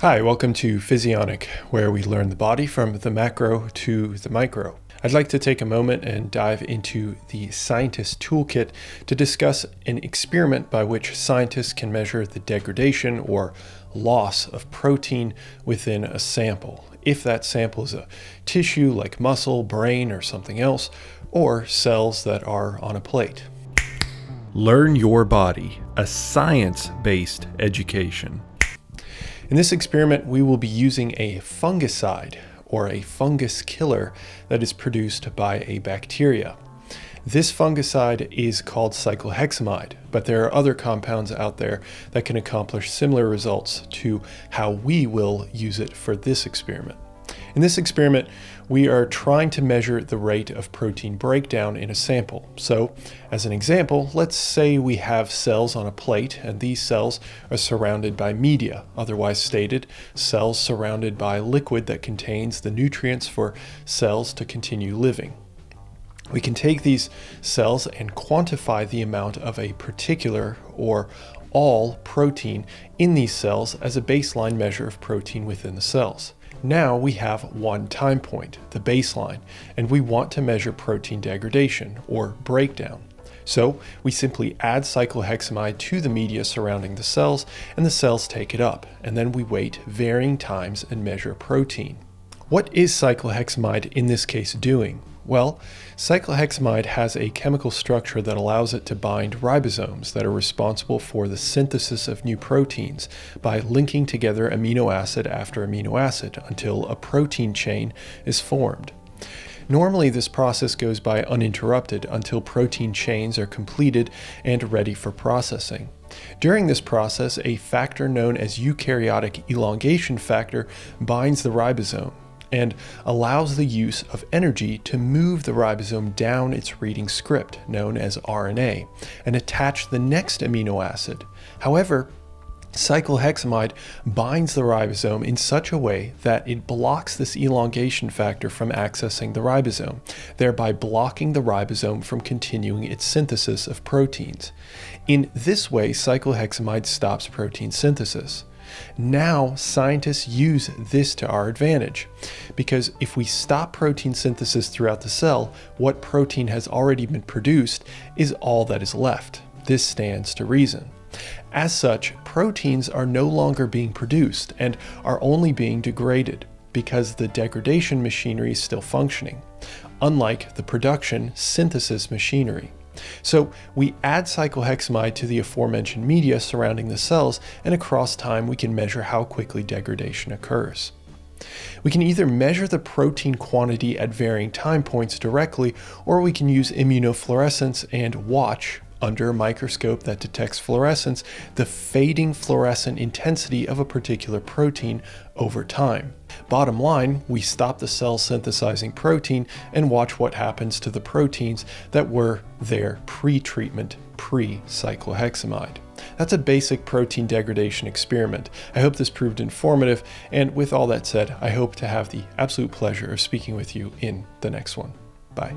Hi, welcome to Physionic, where we learn the body from the macro to the micro. I'd like to take a moment and dive into the scientist toolkit to discuss an experiment by which scientists can measure the degradation or loss of protein within a sample. If that sample is a tissue like muscle, brain, or something else, or cells that are on a plate. Learn Your Body, a science based education. In this experiment, we will be using a fungicide or a fungus killer that is produced by a bacteria. This fungicide is called cycloheximide, but there are other compounds out there that can accomplish similar results to how we will use it for this experiment. In this experiment, we are trying to measure the rate of protein breakdown in a sample. So, as an example, let's say we have cells on a plate and these cells are surrounded by media, otherwise stated, cells surrounded by liquid that contains the nutrients for cells to continue living. We can take these cells and quantify the amount of a particular or all protein in these cells as a baseline measure of protein within the cells. Now we have one time point, the baseline, and we want to measure protein degradation or breakdown. So we simply add cycloheximide to the media surrounding the cells and the cells take it up, and then we wait varying times and measure protein. What is cycloheximide in this case doing? Well, cycloheximide has a chemical structure that allows it to bind ribosomes that are responsible for the synthesis of new proteins by linking together amino acid after amino acid until a protein chain is formed. Normally, this process goes by uninterrupted until protein chains are completed and ready for processing. During this process, a factor known as eukaryotic elongation factor binds the ribosome, and allows the use of energy to move the ribosome down its reading script, known as RNA, and attach the next amino acid. However, cycloheximide binds the ribosome in such a way that it blocks this elongation factor from accessing the ribosome, thereby blocking the ribosome from continuing its synthesis of proteins. In this way, cycloheximide stops protein synthesis. Now, scientists use this to our advantage because if we stop protein synthesis throughout the cell, what protein has already been produced is all that is left. This stands to reason. As such, proteins are no longer being produced and are only being degraded because the degradation machinery is still functioning, unlike the production synthesis machinery. So we add cycloheximide to the aforementioned media surrounding the cells, and across time we can measure how quickly degradation occurs. We can either measure the protein quantity at varying time points directly, or we can use immunofluorescence and watch under a microscope that detects fluorescence the fading fluorescent intensity of a particular protein over time. Bottom line, we stop the cell synthesizing protein and watch what happens to the proteins that were there pre-treatment, pre-cycloheximide. That's a basic protein degradation experiment. I hope this proved informative, and with all that said, I hope to have the absolute pleasure of speaking with you in the next one. Bye.